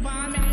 bomb